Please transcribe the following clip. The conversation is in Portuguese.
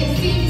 ter.